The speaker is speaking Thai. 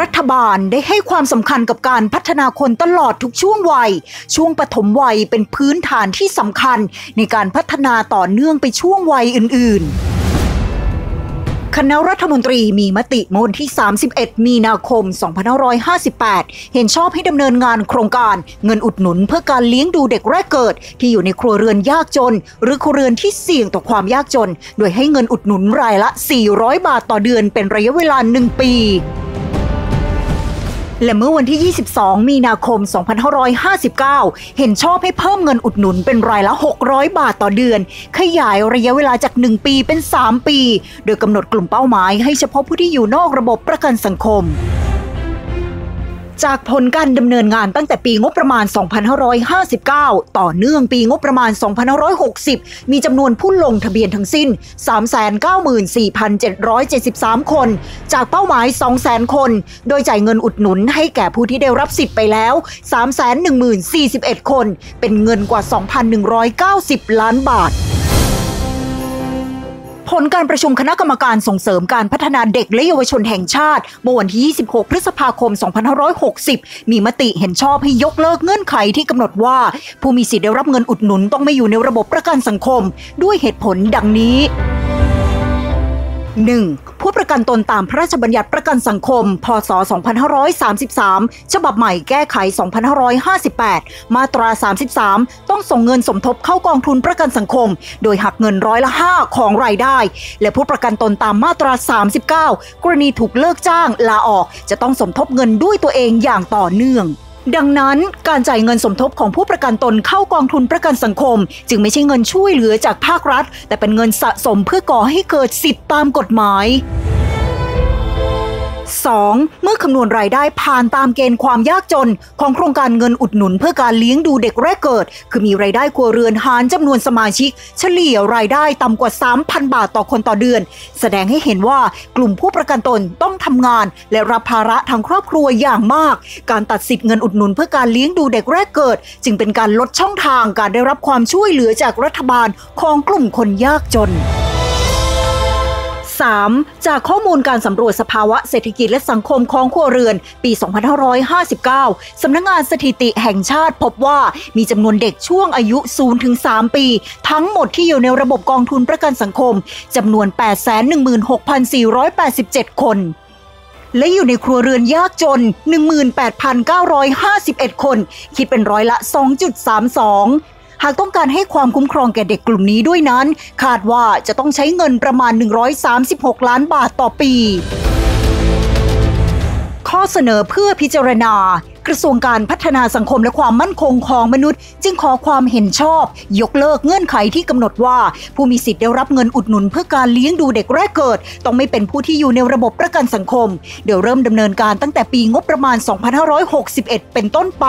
รัฐบาลได้ให้ความสำคัญกับการพัฒนาคนตลอดทุกช่วงวัย ช่วงปฐมวัยเป็นพื้นฐานที่สำคัญในการพัฒนาต่อเนื่องไปช่วงวัยอื่น ๆคณะรัฐมนตรีมีมติเมื่อวันที่ 31 มีนาคม 2558 เห็นชอบให้ดำเนินงานโครงการเงินอุดหนุนเพื่อการเลี้ยงดูเด็กแรกเกิด ที่อยู่ในครัวเรือนยากจน หรือครัวเรือนที่เสี่ยงต่อความยากจน โดยให้เงินอุดหนุนรายละ 400 บาทต่อเดือนเป็นระยะเวลา 1 ปี และเมื่อวันที่ 22 มีนาคม 2559 เห็นชอบให้เพิ่มเงินอุดหนุนเป็นรายละ 600 บาทต่อเดือน ขยายระยะเวลาจาก 1 ปีเป็น 3 ปี โดยกำหนดกลุ่มเป้าหมายให้เฉพาะผู้ที่อยู่นอกระบบประกันสังคม จากผลการดำเนินงานตั้งแต่ปีงบประมาณ 2559 ต่อเนื่องปีงบประมาณ 2560 มีจำนวนผู้ลงทะเบียนทั้งสิ้น 394,773 คน จากเป้าหมาย 200,000 คน โดยจ่ายเงินอุดหนุนให้แก่ผู้ที่ได้รับสิทธิ์ไปแล้ว 310,041 คน เป็นเงินกว่า 2,190 ล้านบาท ผลการประชุมคณะกรรมการส่งเสริมการพัฒนาเด็กและเยาวชนแห่งชาติเมื่อวันที่ 26 พฤษภาคม 2560 มีมติเห็นชอบให้ยกเลิกเงื่อนไขที่กำหนดว่า ผู้มีสิทธิ์ได้รับเงินอุดหนุนต้องไม่อยู่ในระบบประกันสังคม ด้วยเหตุผลดังนี้ 1. ผู้ประกันตนตามพระราชบัญญัติประกันสังคม พศ 2533 ฉบับใหม่แก้ไข 2558 มาตรา 33 ต้องส่งเงินสมทบเข้ากองทุนประกันสังคม โดยหักเงินร้อยละ 5 ของรายได้ และผู้ประกันตนตามมาตรา 39 กรณีถูกเลิกจ้างลาออก จะต้องสมทบเงินด้วยตัวเองอย่างต่อเนื่อง ดังนั้นการจ่ายเงินสมทบของผู้ประกันตนเข้ากองทุนประกันสังคม จึงไม่ใช่เงินช่วยเหลือจากภาครัฐ แต่เป็นเงินสะสมเพื่อก่อให้เกิดสิทธิตามกฎหมาย 2. เมื่อคำนวณรายได้ผ่านตามเกณฑ์ความยากจน ของโครงการเงินอุดหนุนเพื่อการเลี้ยงดูเด็กแรกเกิด คือมีรายได้ครัวเรือนหารจำนวนสมาชิก เฉลี่ยรายได้ต่ำกว่า 3,000 บาทต่อคนต่อเดือน แสดงให้เห็นว่ากลุ่มผู้ประกันตนต้องทำงาน และรับภาระทางครอบครัวอย่างมาก การตัดสิทธิ์เงินอุดหนุนเพื่อการเลี้ยงดูเด็กแรกเกิด จึงเป็นการลดช่องทางการได้รับความช่วยเหลือจากรัฐบาลของกลุ่มคนยากจน 3. จากข้อมูลการสำรวจสภาวะเศรษฐกิจและสังคมของครัวเรือน ปี 2559 สำนักงงานสถิติแห่งชาติพบว่ามีจำนวนเด็กช่วงอายุ 0-3 ปี ทั้งหมดที่อยู่ในระบบกองทุนประกันสังคมจำนวน 816,487 คนและอยู่ในครัวเรือนยากจน 18,951 คน คิดเป็นร้อยละ 2.32 หากต้องการให้ความคุ้มครองแก่เด็กกลุ่มนี้ด้วยนั้น คาดว่าจะต้องใช้เงินประมาณ 136 ล้านบาทต่อปี ข้อเสนอเพื่อพิจารณากระทรวงการพัฒนาสังคมและความมั่นคงของมนุษย์ จึงขอความเห็นชอบ ยกเลิกเงื่อนไขที่กำหนดว่า ผู้มีสิทธิ์ได้รับเงินอุดหนุนเพื่อการเลี้ยงดูเด็กแรกเกิด ต้องไม่เป็นผู้ที่อยู่ในระบบประกันสังคม เดี๋ยวเริ่มดำเนินการตั้งแต่ปีงบประมาณ 2561 เป็นต้นไป